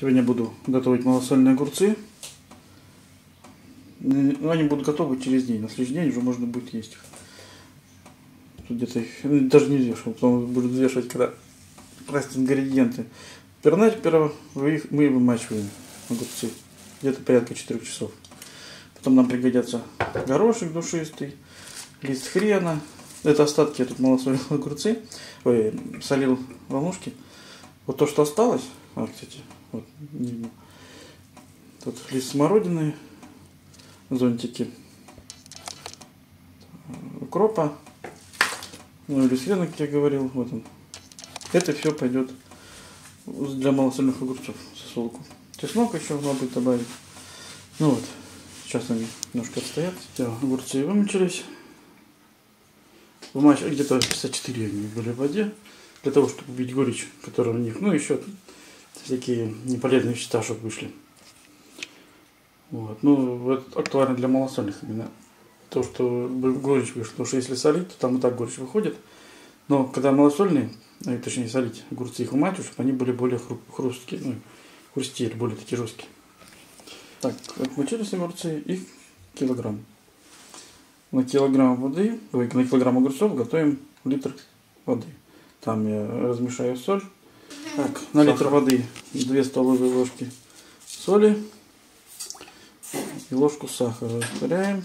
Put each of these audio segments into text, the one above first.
Сегодня буду готовить малосольные огурцы. Ну, они будут готовы через день. На следующий день уже можно будет есть их. Тут где-то их ну, даже не взвешивал. Потом буду взвешивать, когда красить ингредиенты. Пернать первого мы мы вымачиваем огурцы. Где-то порядка 4 часов. Потом нам пригодятся горошек душистый, лист хрена. Это остатки, я тут малосолил огурцы. Ой, солил волнушки. Вот то, что осталось, а, кстати, вот, видно. Тут лист смородины, зонтики укропа, ну или как я говорил, вот он. Это все пойдет для малосольных огурцов, сосолку. Чеснок еще надо будет добавить. Ну вот, сейчас они немножко отстоят. Все, огурцы вымочились. Вымач... Где-то 54 они были в воде. Для того, чтобы убить горечь, которая у них. Ну, еще всякие неполезные вещества, чтобы вышли. Вот. Ну, это актуально для малосольных именно. То, что горечь вышла. Потому что если солить, то там и так горечь выходит. Но когда малосольные, э, точнее солить огурцы их умачивать, чтобы они были более хрусткие, ну, хрустели, более такие жесткие. Так, отмочились огурцы, их килограмм. На килограмм воды, на килограмм огурцов готовим литр воды. Там я размешаю соль, так, на литр воды 2 столовые ложки соли и ложку сахара растворяем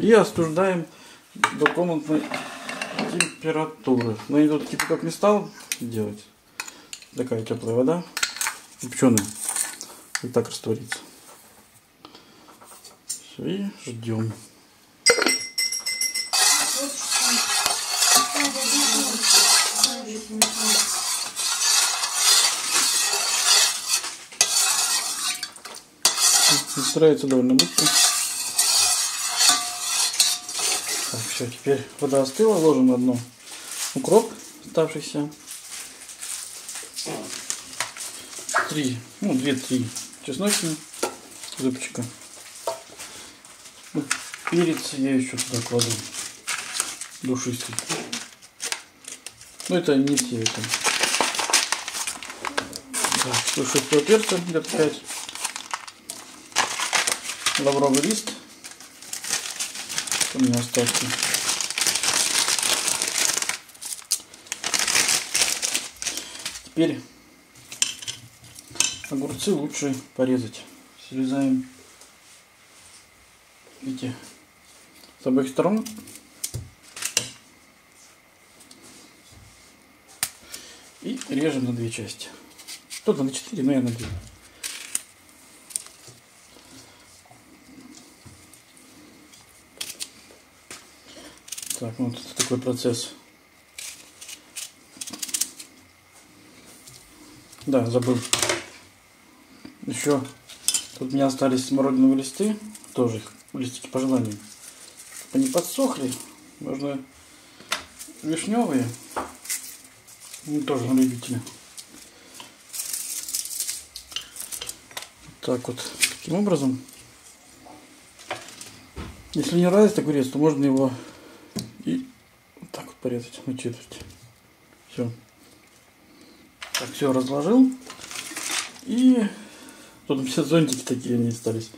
и остуждаем до комнатной температуры. Но я тут кипяток не стал делать. Такая теплая вода, кипяченая, и так растворится. Все, и ждем. Настраивается довольно быстро. Так, все, теперь вода остыла, ложим на дно укроп оставшийся. Три, ну, две-три чесночные зубчика. Перец я еще туда кладу душистый. Ну это не все это. Так, душистого перца где-то 5 лавровый лист. У меня остатки. Теперь огурцы лучше порезать. Срезаем эти с обоих сторон. И режем на две части. Кто-то на четыре, но я на две. Так, ну, вот такой процесс. Да, забыл. Еще тут у меня остались смородиновые листы. Тоже их листики по желанию. Чтобы они подсохли. Можно вишневые. Ну, тоже на любителя. Так вот, таким образом. Если не нравится огурец, то можно его и так вот порезать на четверть. Все. Так, все разложил. И тут все зонтики такие они остались.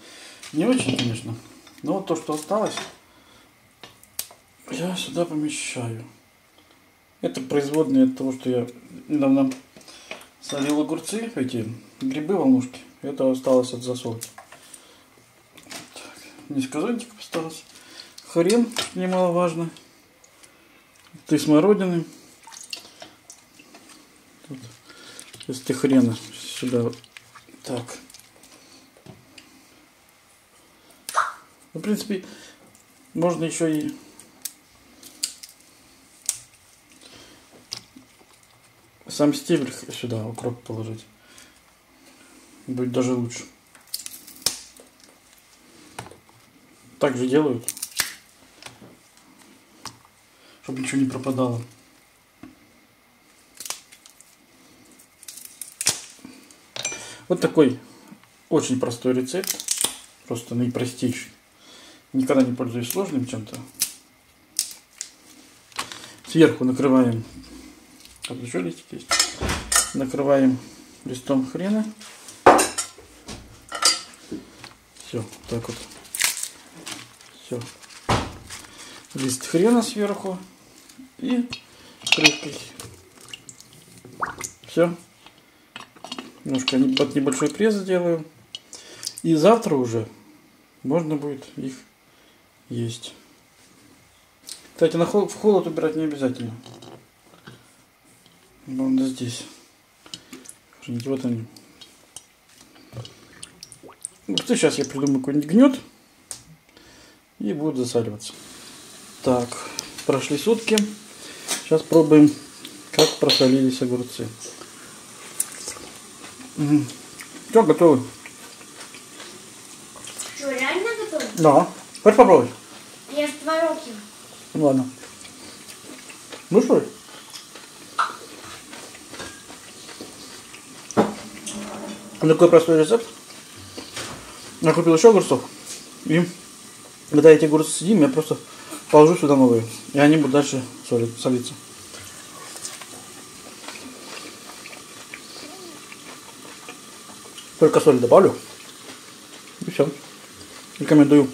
Не очень, конечно. Но вот то, что осталось, я сюда помещаю. Это производные от того, что я недавно солил огурцы, эти грибы, волнушки. Это осталось от засолки. Так, несколько зонтиков осталось. Хрен немаловажно ты смородины. Тут листы хрена сюда. Так. Ну, в принципе, можно еще и сам стебель сюда укроп положить. Будет даже лучше. Так же делают чтобы ничего не пропадало. Вот такой очень простой рецепт, просто наипростейший. Никогда не пользуюсь сложным чем-то. Сверху накрываем, как еще листик есть, накрываем листом хрена Все, так вот. Все. Лист хрена сверху и крышкой. Все. Немножко под небольшой пресс сделаю. И завтра уже можно будет их есть. Кстати, на холод, в холод убирать не обязательно. Вон здесь. Вот они. Вот сейчас я придумаю какой-нибудь гнет и будут засаливаться. Так, прошли сутки. Сейчас пробуем, как просолились огурцы. Угу. Все, готовы. Что, реально готовы? Да. Хочешь попробовать? Я ж творог ем. Ну ладно. Ну что ли? Такой простой рецепт. Я купил еще огурцов. И когда эти огурцы съедим, я просто положу сюда новые. И они будут дальше солить, солиться. Только соль добавлю. И все. Рекомендую.